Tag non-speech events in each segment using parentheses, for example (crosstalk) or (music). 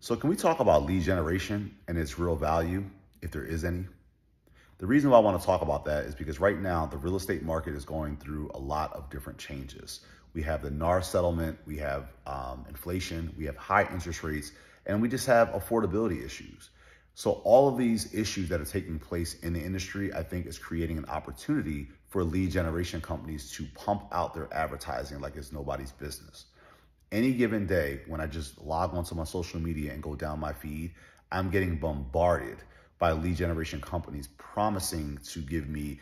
So can we talk about lead generation and its real value, if there is any? The reason why I want to talk about that is because right now the real estate market is going through a lot of different changes. We have the NAR settlement, we have um, inflation, we have high interest rates, and we just have affordability issues. So all of these issues that are taking place in the industry, I think is creating an opportunity for lead generation companies to pump out their advertising like it's nobody's business any given day when I just log onto my social media and go down my feed, I'm getting bombarded by lead generation companies promising to give me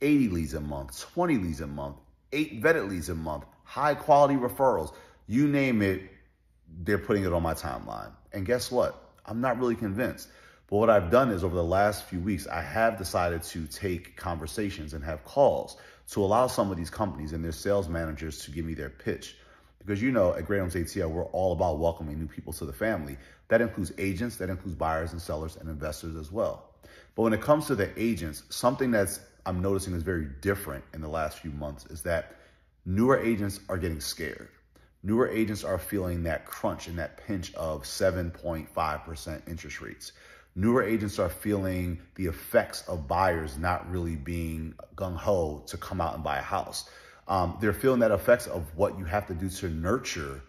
80 leads a month, 20 leads a month, eight vetted leads a month, high quality referrals. You name it, they're putting it on my timeline. And guess what? I'm not really convinced. But what I've done is over the last few weeks, I have decided to take conversations and have calls to allow some of these companies and their sales managers to give me their pitch. Because you know, at Great Homes ATL, we're all about welcoming new people to the family. That includes agents, that includes buyers and sellers and investors as well. But when it comes to the agents, something that's I'm noticing is very different in the last few months is that newer agents are getting scared. Newer agents are feeling that crunch and that pinch of 7.5% interest rates. Newer agents are feeling the effects of buyers not really being gung ho to come out and buy a house. Um, they're feeling that effects of what you have to do to nurture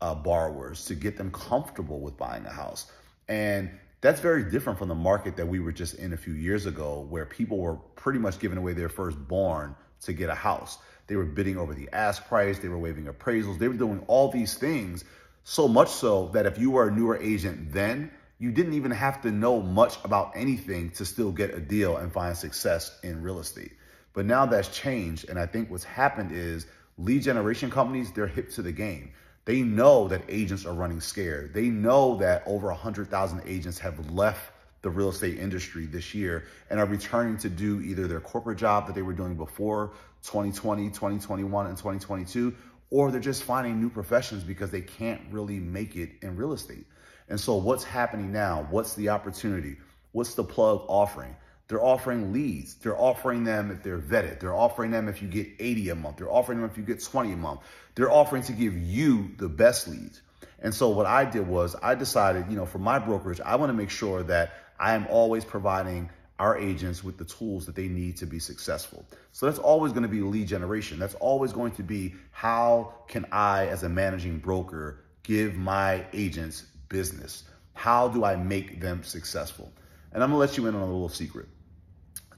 uh, borrowers to get them comfortable with buying a house. And that's very different from the market that we were just in a few years ago, where people were pretty much giving away their firstborn to get a house. They were bidding over the ask price, they were waiving appraisals, they were doing all these things, so much so that if you were a newer agent then, you didn't even have to know much about anything to still get a deal and find success in real estate. But now that's changed. And I think what's happened is lead generation companies, they're hip to the game. They know that agents are running scared. They know that over 100,000 agents have left the real estate industry this year and are returning to do either their corporate job that they were doing before 2020, 2021, and 2022, or they're just finding new professions because they can't really make it in real estate. And so what's happening now? What's the opportunity? What's the plug offering? They're offering leads. They're offering them if they're vetted. They're offering them if you get 80 a month. They're offering them if you get 20 a month. They're offering to give you the best leads. And so what I did was I decided, you know, for my brokerage, I want to make sure that I am always providing our agents with the tools that they need to be successful. So that's always going to be lead generation. That's always going to be how can I, as a managing broker, give my agents business? How do I make them successful? And I'm going to let you in on a little secret.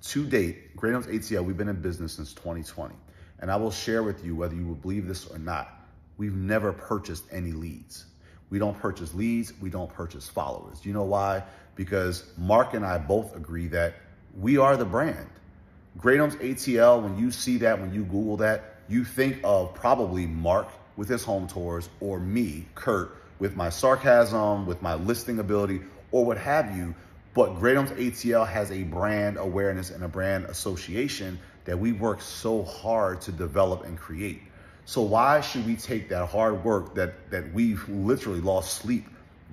To date, Great Homes ATL, we've been in business since 2020. And I will share with you whether you will believe this or not. We've never purchased any leads. We don't purchase leads. We don't purchase followers. You know why? Because Mark and I both agree that we are the brand. Great Homes ATL, when you see that, when you Google that, you think of probably Mark with his home tours or me, Kurt, with my sarcasm, with my listing ability, or what have you. But Great Homes ATL has a brand awareness and a brand association that we work so hard to develop and create. So why should we take that hard work that, that we've literally lost sleep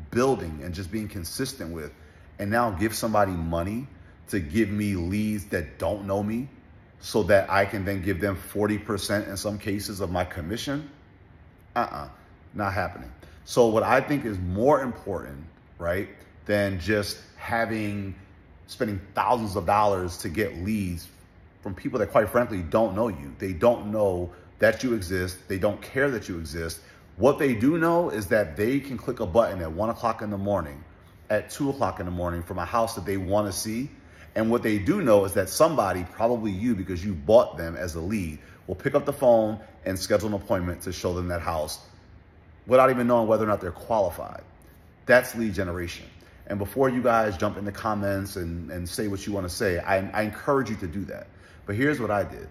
building and just being consistent with and now give somebody money to give me leads that don't know me so that I can then give them 40% in some cases of my commission? Uh-uh, not happening. So what I think is more important, right, than just having spending thousands of dollars to get leads from people that quite frankly don't know you. They don't know that you exist. They don't care that you exist. What they do know is that they can click a button at one o'clock in the morning, at two o'clock in the morning from a house that they want to see. And what they do know is that somebody, probably you because you bought them as a lead, will pick up the phone and schedule an appointment to show them that house without even knowing whether or not they're qualified. That's lead generation. And before you guys jump in the comments and, and say what you want to say, I, I encourage you to do that. But here's what I did.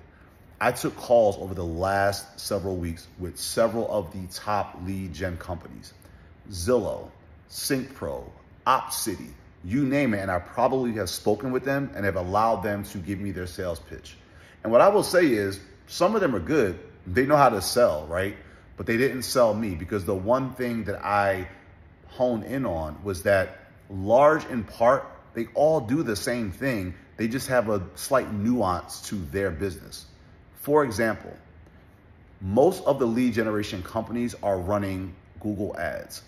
I took calls over the last several weeks with several of the top lead gen companies. Zillow, CINC Pro, OpCity, you name it. And I probably have spoken with them and have allowed them to give me their sales pitch. And what I will say is some of them are good. They know how to sell, right? But they didn't sell me because the one thing that I honed in on was that large in part, they all do the same thing. They just have a slight nuance to their business. For example, most of the lead generation companies are running Google ads.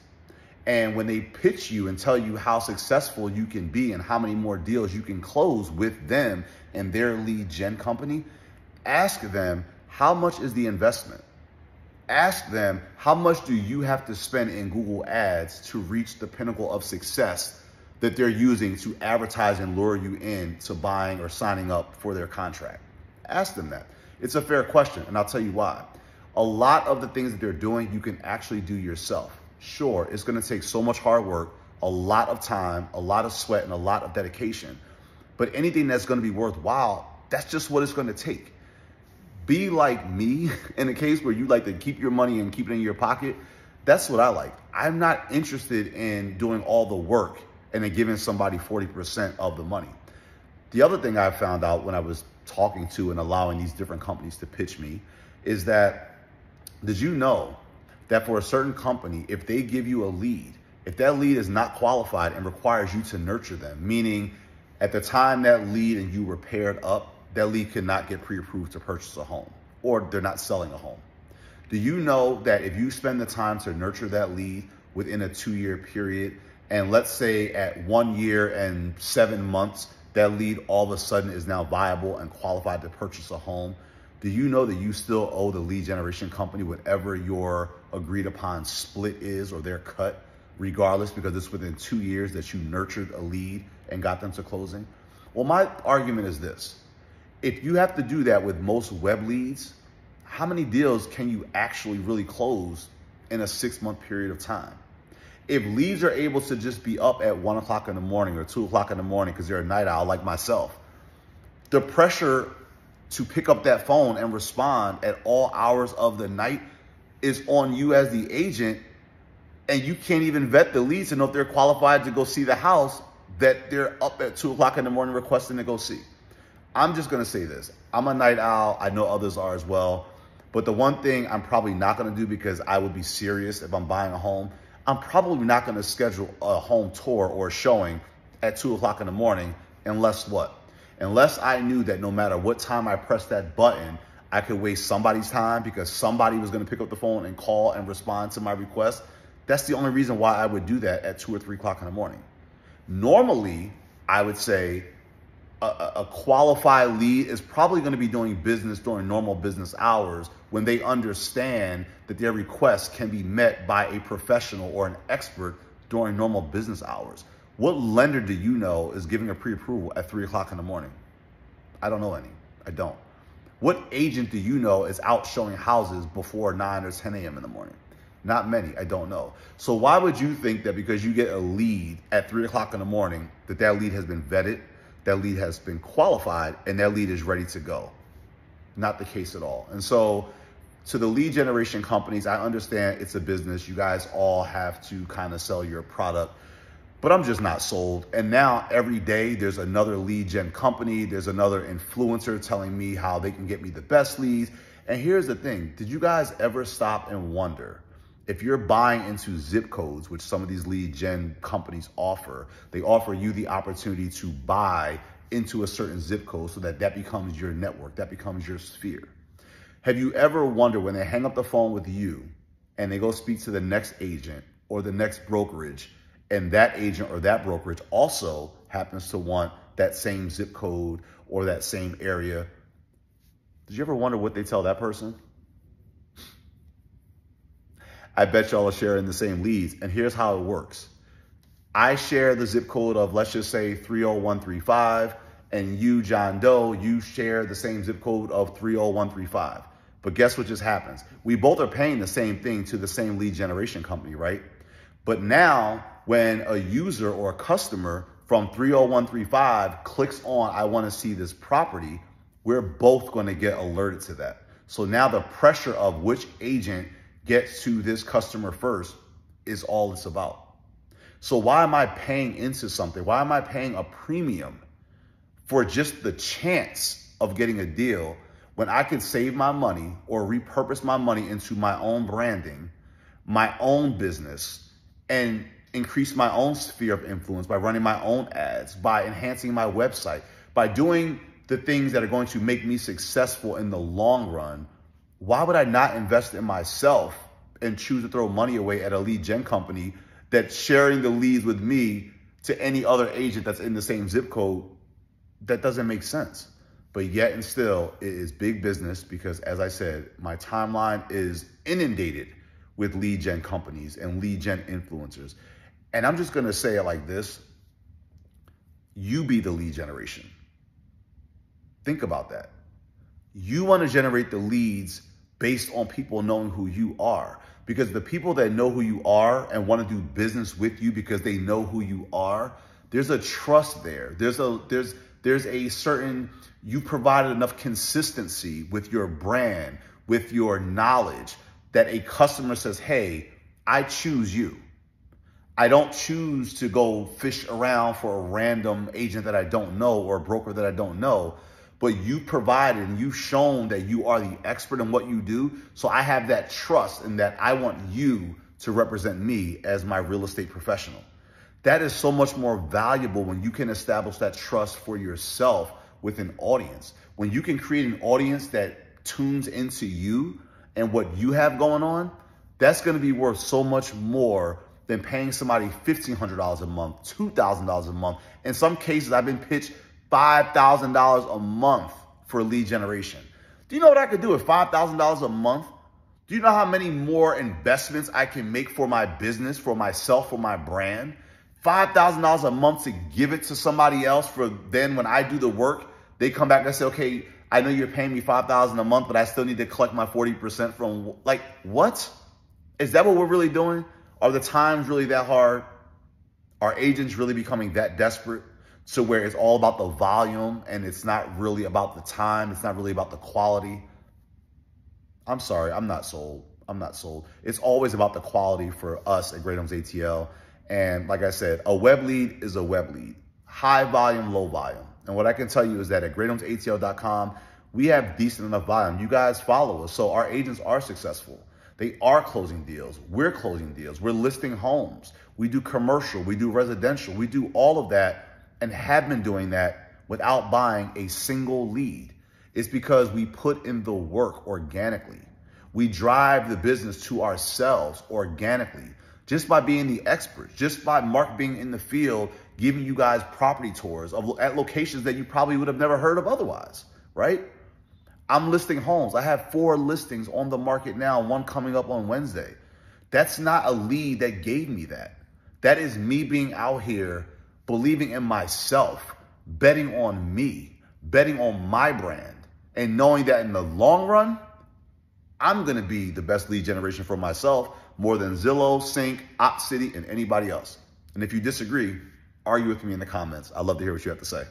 And when they pitch you and tell you how successful you can be and how many more deals you can close with them and their lead gen company, ask them, how much is the investment? Ask them, how much do you have to spend in Google Ads to reach the pinnacle of success that they're using to advertise and lure you in to buying or signing up for their contract? Ask them that. It's a fair question, and I'll tell you why. A lot of the things that they're doing, you can actually do yourself. Sure, it's gonna take so much hard work, a lot of time, a lot of sweat, and a lot of dedication. But anything that's gonna be worthwhile, that's just what it's gonna take. Be like me (laughs) in a case where you like to keep your money and keep it in your pocket. That's what I like. I'm not interested in doing all the work and then giving somebody 40% of the money. The other thing I found out when I was talking to and allowing these different companies to pitch me is that did you know that for a certain company, if they give you a lead, if that lead is not qualified and requires you to nurture them, meaning at the time that lead and you were paired up, that lead cannot get pre-approved to purchase a home or they're not selling a home. Do you know that if you spend the time to nurture that lead within a two year period, and let's say at one year and seven months, that lead all of a sudden is now viable and qualified to purchase a home, do you know that you still owe the lead generation company whatever your agreed upon split is or their cut, regardless, because it's within two years that you nurtured a lead and got them to closing? Well, my argument is this. If you have to do that with most web leads, how many deals can you actually really close in a six month period of time? If leads are able to just be up at one o'clock in the morning or two o'clock in the morning because they're a night owl like myself, the pressure to pick up that phone and respond at all hours of the night is on you as the agent and you can't even vet the leads to know if they're qualified to go see the house that they're up at two o'clock in the morning requesting to go see. I'm just gonna say this. I'm a night owl. I know others are as well. But the one thing I'm probably not gonna do because I would be serious if I'm buying a home, I'm probably not gonna schedule a home tour or a showing at two o'clock in the morning unless what? unless I knew that no matter what time I pressed that button, I could waste somebody's time because somebody was going to pick up the phone and call and respond to my request. That's the only reason why I would do that at two or three o'clock in the morning. Normally, I would say a, a, qualified lead is probably going to be doing business during normal business hours when they understand that their request can be met by a professional or an expert during normal business hours. What lender do you know is giving a pre-approval at three o'clock in the morning? I don't know any. I don't. What agent do you know is out showing houses before 9 or 10 a.m. in the morning? Not many. I don't know. So why would you think that because you get a lead at 3 o'clock in the morning, that that lead has been vetted, that lead has been qualified, and that lead is ready to go? Not the case at all. And so to the lead generation companies, I understand it's a business. You guys all have to kind of sell your product but I'm just not sold. And now every day there's another lead gen company, there's another influencer telling me how they can get me the best leads. And here's the thing, did you guys ever stop and wonder if you're buying into zip codes, which some of these lead gen companies offer, they offer you the opportunity to buy into a certain zip code so that that becomes your network, that becomes your sphere. Have you ever wondered when they hang up the phone with you and they go speak to the next agent or the next brokerage, and that agent or that brokerage also happens to want that same zip code or that same area, did you ever wonder what they tell that person? I bet y'all are sharing the same leads. And here's how it works. I share the zip code of, let's just say 30135, and you, John Doe, you share the same zip code of 30135. But guess what just happens? We both are paying the same thing to the same lead generation company, right? But now when a user or a customer from 30135 clicks on, I want to see this property, we're both going to get alerted to that. So now the pressure of which agent gets to this customer first is all it's about. So why am I paying into something? Why am I paying a premium for just the chance of getting a deal when I can save my money or repurpose my money into my own branding, my own business, and increase my own sphere of influence by running my own ads, by enhancing my website, by doing the things that are going to make me successful in the long run, why would I not invest in myself and choose to throw money away at a lead gen company that's sharing the leads with me to any other agent that's in the same zip code, that doesn't make sense. But yet and still, it is big business because, as I said, my timeline is inundated with lead gen companies and lead gen influencers. And I'm just gonna say it like this you be the lead generation. Think about that. You wanna generate the leads based on people knowing who you are. Because the people that know who you are and want to do business with you because they know who you are, there's a trust there. There's a there's there's a certain you provided enough consistency with your brand, with your knowledge that a customer says, "Hey, I choose you." I don't choose to go fish around for a random agent that I don't know or a broker that I don't know but you provided and you've shown that you are the expert in what you do. So I have that trust and that I want you to represent me as my real estate professional. That is so much more valuable when you can establish that trust for yourself with an audience. When you can create an audience that tunes into you and what you have going on, that's going to be worth so much more than paying somebody $1,500 a month, $2,000 a month. In some cases, I've been pitched $5,000 a month for lead generation. Do you know what I could do with $5,000 a month? Do you know how many more investments I can make for my business, for myself, for my brand? $5,000 a month to give it to somebody else for then when I do the work, they come back and say, okay, I know you're paying me 5,000 a month, but I still need to collect my 40% from like, what? Is that what we're really doing? Are the times really that hard? Are agents really becoming that desperate? To where it's all about the volume and it's not really about the time. It's not really about the quality. I'm sorry, I'm not sold. I'm not sold. It's always about the quality for us at Great Homes ATL. And like I said, a web lead is a web lead. High volume, low volume. And what I can tell you is that at greathomesatl.com, we have decent enough volume. You guys follow us. So our agents are successful. They are closing deals. We're closing deals. We're listing homes. We do commercial. We do residential. We do all of that and have been doing that without buying a single lead. It's because we put in the work organically. We drive the business to ourselves organically just by being the experts, just by Mark being in the field, giving you guys property tours of, at locations that you probably would have never heard of otherwise, right? I'm listing homes. I have four listings on the market now, one coming up on Wednesday. That's not a lead that gave me that. That is me being out here believing in myself, betting on me, betting on my brand, and knowing that in the long run, I'm going to be the best lead generation for myself more than Zillow, CINC, OpCity, and anybody else. And if you disagree, argue with me in the comments. I'd love to hear what you have to say.